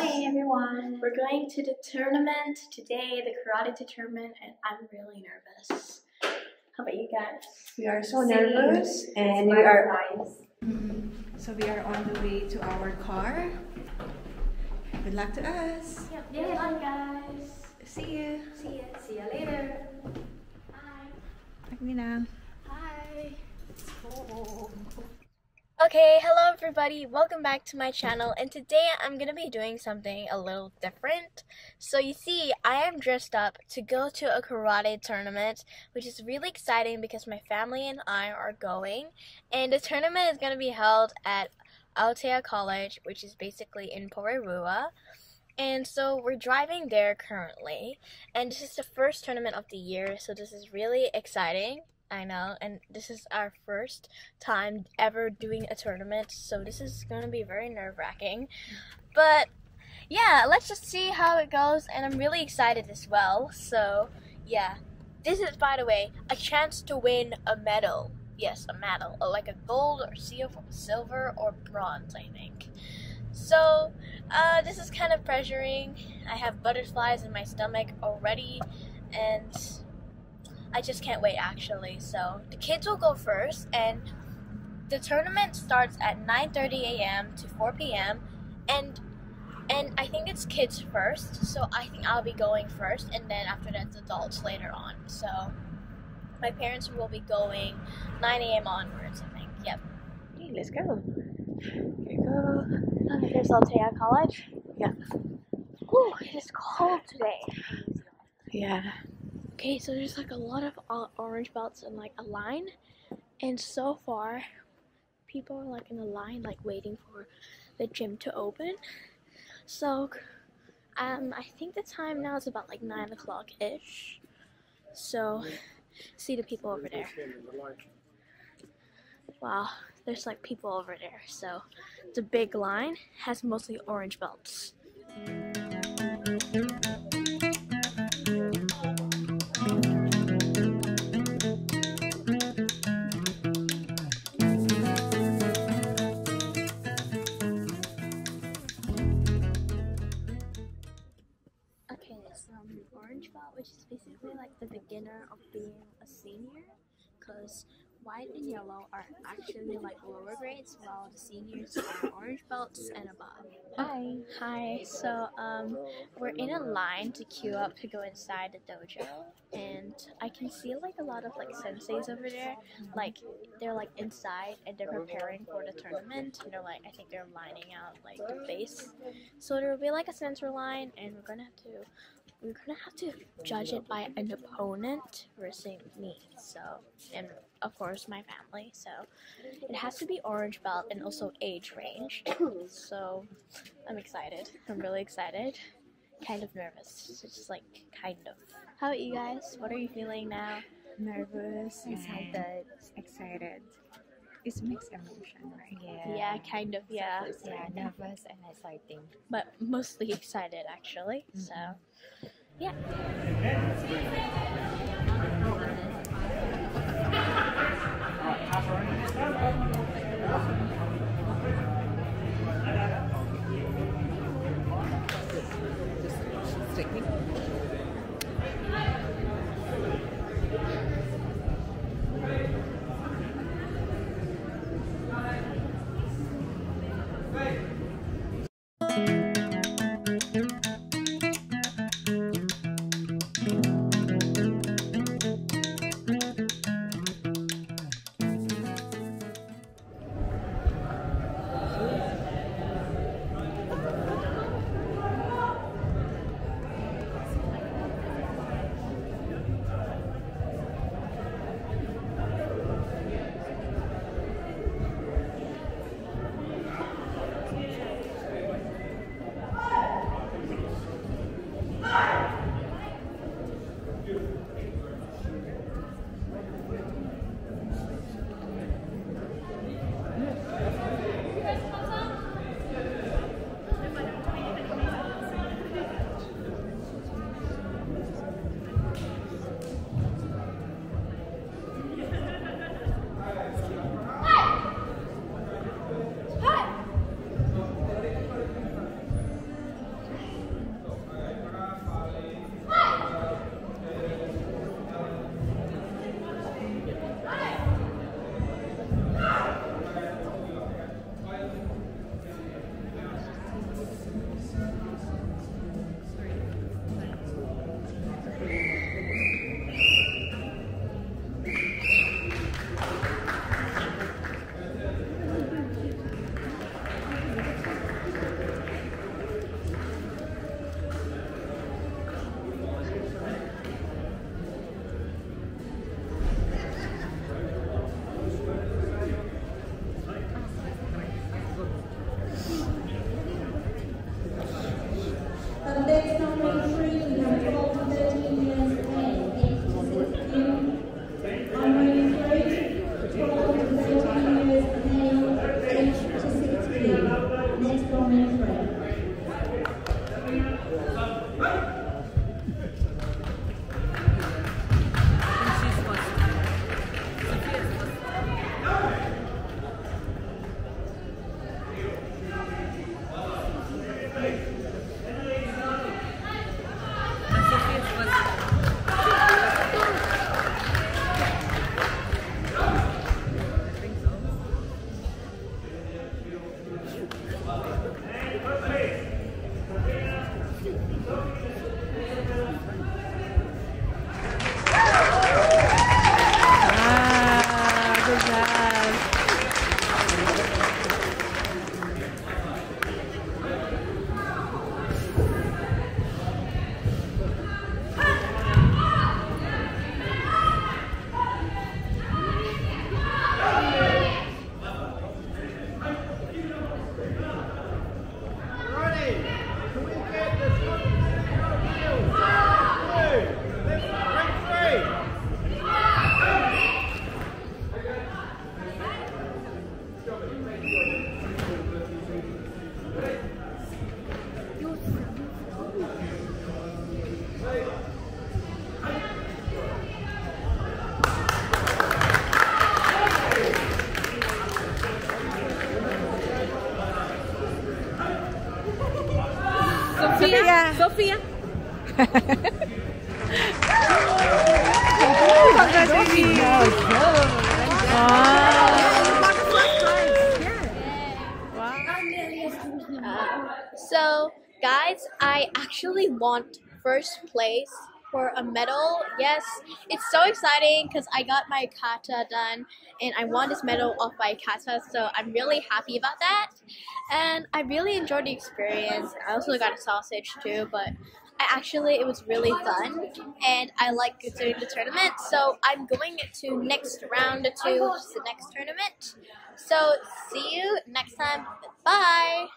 Ahoy everyone! We're going to the tournament today, the karate tournament, and I'm really nervous. How about you guys? We are so nervous and we are mm-hmm. So we are on the way to our car. Good luck to us. Yep, yeah, fun guys. See you. See ya. See ya later. Bye. Agmina. Hi. Okay, hello everybody. Welcome back to my channel. And today I'm to be doing something a little different. So you see, I am dressed up to go to a karate tournament, which is really exciting because my family and I are going. And the tournament is to be held at Aotea College, which is basically in Porirua. And so we're driving there currently. And this is the first tournament of the year, so this is really exciting. I know, and this is our first time ever doing a tournament, so this is going to be very nerve wracking. But yeah, let's just see how it goes, and I'm really excited as well. So yeah, this is, by the way, a chance to win a medal. Yes, a medal, like a gold or silver or bronze, I think. So uh, this is kind of pressuring. I have butterflies in my stomach already, and I just can't wait actually. So the kids will go first and the tournament starts at 9:30 a.m. to 4 p.m. and and I think it's kids first. So I think I'll be going first and then after that adults later on. So my parents will be going 9 a.m. onwards, I think. Yep. Okay, let's go. Here we go. Okay, there's Aotea College. Yeah. Ooh, it is cold today. Yeah. Okay, so there's like a lot of orange belts and like a line, and so far, people are like in a line, like waiting for the gym to open. So, um, I think the time now is about like nine o'clock ish. So, see the people over there. Wow, there's like people over there. So, the big line has mostly orange belts. Orange belt, which is basically like the beginner of being a senior, because white and yellow are actually like lower grades, while the seniors are orange belts and above. Hi. Hi. So um, we're in a line to queue up to go inside the dojo, and I can see like a lot of like senseis over there, like they're like inside and they're preparing for the tournament. And they're like, I think they're lining out like the base. So there will be like a center line, and we're gonna have to we're gonna have to judge it by an opponent versus me. So and of course my family. So it has to be orange belt and also age range. so I'm excited. I'm really excited. Kind of nervous. It's just like kind of. How about you guys? What are you feeling now? Nervous, excited, excited. It's mixed emotion, right? Yeah. Yeah, kind of. Yeah, Yeah, nervous and exciting. but mostly excited actually. So mm-hmm. yeah. Faith. Sofía. Sofía. actually want first place for a medal. Yes, it's so exciting because I got my kata done and I won this medal off my kata, so I'm really happy about that. And I really enjoyed the experience. I also got a sausage too, but I actually it was really fun and I like doing the tournament. So I'm going to next round to the next tournament. So see you next time. Bye.